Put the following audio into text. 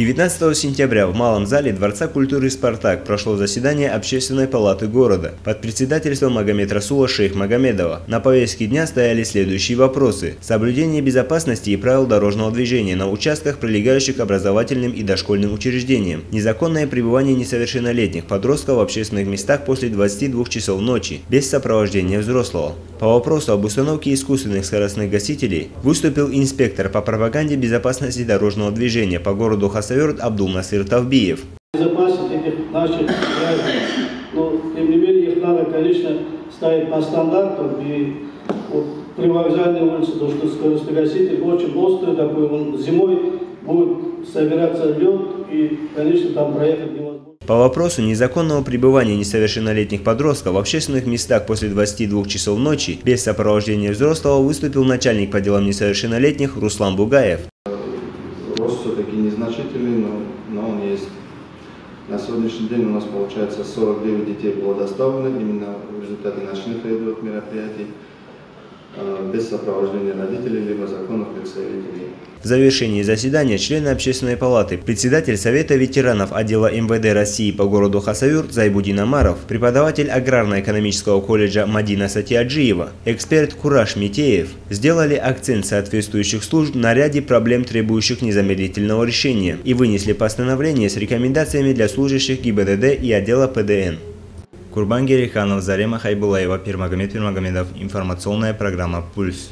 19 сентября в Малом зале Дворца культуры «Спартак» прошло заседание Общественной палаты города под председательством Магомед Расула Шейх Магомедова. На повестке дня стояли следующие вопросы. Соблюдение безопасности и правил дорожного движения на участках, прилегающих к образовательным и дошкольным учреждениям. Незаконное пребывание несовершеннолетних подростков в общественных местах после 22 часов ночи, без сопровождения взрослого. По вопросу об установке искусственных скоростных гасителей выступил инспектор по пропаганде безопасности дорожного движения по городу Хасан Саверт Абдул Насир Тавбиев. Безопасность этих наших граждан. Но, тем не менее, их надо, конечно, ставить по стандартам. И вот при вокзальной улице, то, что скоростогаситель очень острый такой, он зимой будет собираться лед, и, конечно, там проехать невозможно. По вопросу незаконного пребывания несовершеннолетних подростков в общественных местах после 22 часов ночи без сопровождения взрослого выступил начальник по делам несовершеннолетних Руслан Бугаев рост все-таки незначительный, но, но он есть. На сегодняшний день у нас получается 49 детей было доставлено именно в результате ночных рейдовых мероприятий. Э, без сопровождения родителей либо законных представителей. В завершении заседания члены Общественной палаты, председатель Совета ветеранов отдела МВД России по городу Хасавюрт Зайбудин Амаров, преподаватель аграрно-экономического колледжа Мадина Сатиаджиева, эксперт Кураж Митеев сделали акцент соответствующих служб на ряде проблем, требующих незамедлительного решения, и вынесли постановление с рекомендациями для служащих ГИБДД и отдела ПДН. Курбан Гериханов, Зарема Хайбулаева, Пирмагомед Пирмагомедов. Информационная программа «Пульс».